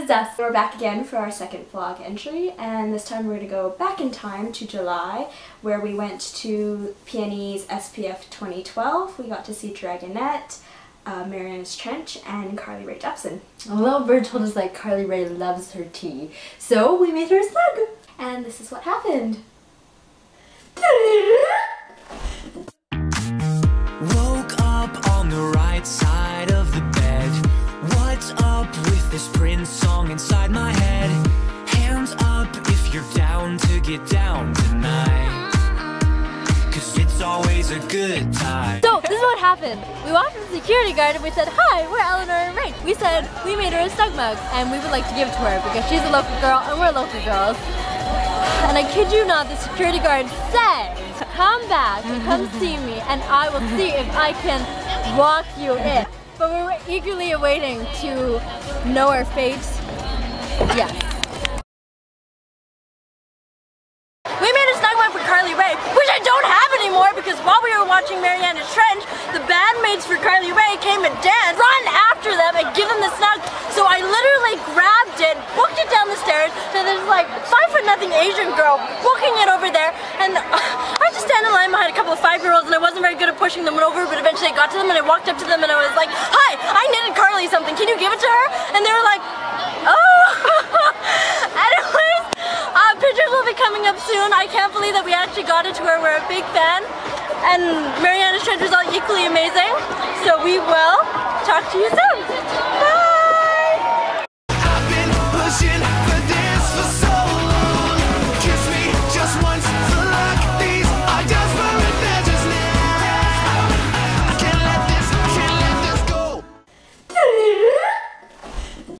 Guys, it's us. We're back again for our second vlog entry and this time we're going to go back in time to July where we went to Peony's SPF 2012. We got to see Dragonette, uh, Marianas Trench, and Carly Rae Jepsen. Little bird told us that Carly Rae loves her tea, so we made her a snug. And this is what happened. Song inside my head? Hands up if you're down to get down tonight. Cause it's always a good time. So, this is what happened. We walked to the security guard and we said, Hi, we're Eleanor and Rain. We said we made her a snug mug and we would like to give it to her because she's a local girl and we're local girls. And I kid you not, the security guard said, come back and come see me and I will see if I can walk you in. But we were eagerly awaiting to know our fate. Yes. We made a snug mug for Carly Rae, which I don't have anymore because while we were watching Marianas Trench, the bandmates for Carly Rae came and danced, run after them and give them the snug. So I literally grabbed it, booked it down the stairs, and there's like five foot nothing Asian girl booking it over there, and pushing them over, but eventually I got to them and I walked up to them and I was like, hi, I knitted Carly something, can you give it to her? And they were like, oh. Anyways, uh, pictures will be coming up soon. I can't believe that we actually got it to her. We're a big fan. And Marianas was all equally amazing. So we will talk to you soon.